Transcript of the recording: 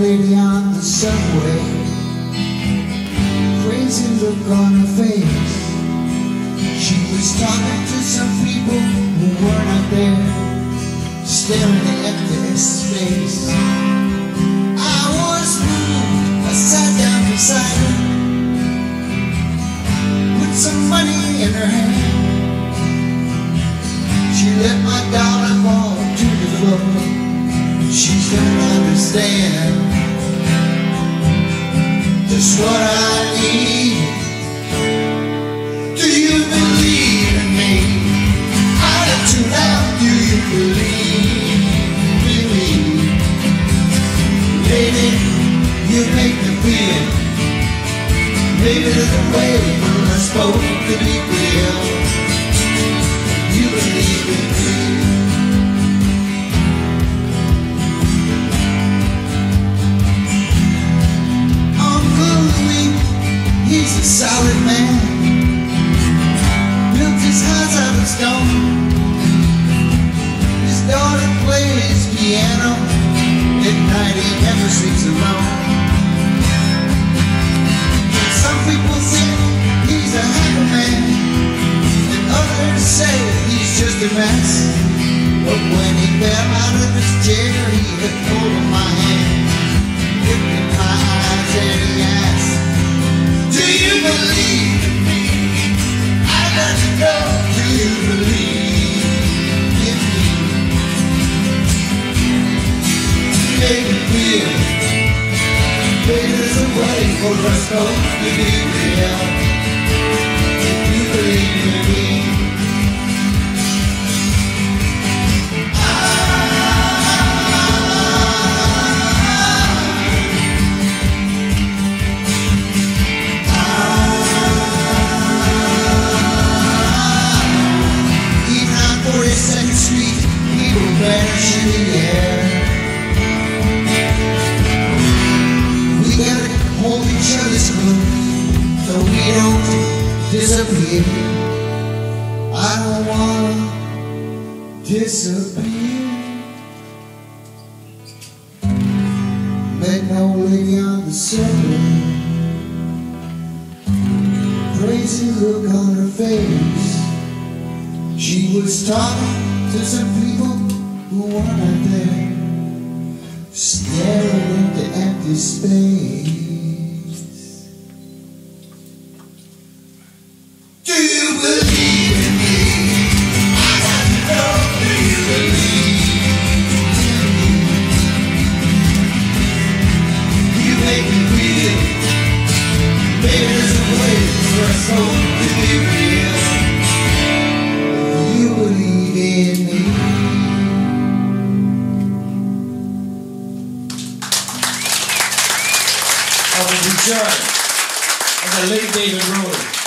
lady on the subway. Crazy look on her face. She was talking to some people who were not there Staring at empty space. I was moved, I sat down beside her. With some money in her hand. She let my dollar fall to the floor you make me feel. Maybe there's a way we're supposed to be real. You believe in me. He's a solid man. Built his house out of stone. His daughter plays piano. At night he never sleeps alone just But when he fell out of his chair He had hold of my hand Looked in my eyes and he asked do you believe in me? I got to know. Do you believe in me? Feel. Maybe there's a way for us to be vanish in the air. We gotta hold each other's close so we don't disappear. I don't wanna disappear. Met old lady on the subway. Crazy look on her face. She was talking to some people who were not there, staring into empty space. Do you believe in me? I got to know. Do you believe? You make me feel. Maybe there's a way for us of the return of the late David Roter.